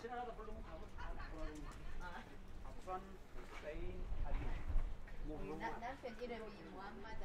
지나가다 부르면 가고 다 좋아하는 아. 아프간, 그 스페인, 아리. 뭐 그런 거. 난, 난 이름이 무함마드